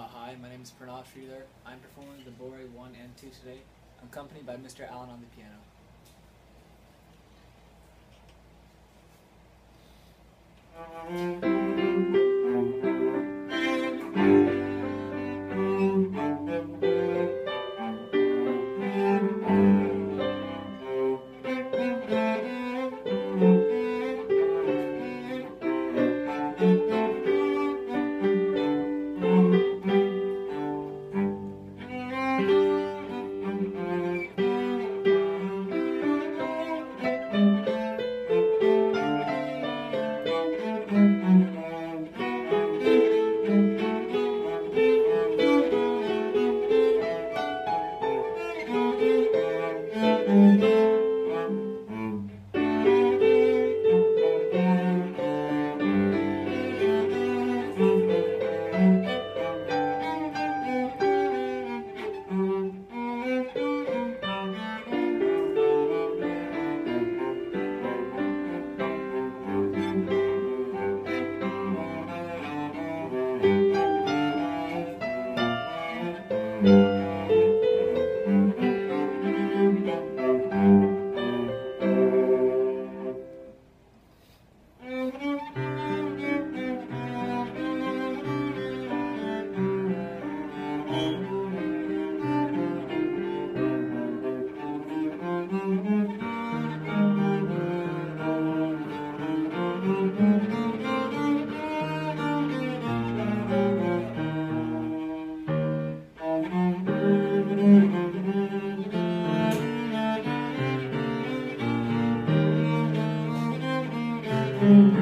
Uh, hi, my name is Pranav Sridhar. I'm performing the Bourrée 1 and 2 today, accompanied by Mr. Alan on the piano. Mm-hmm.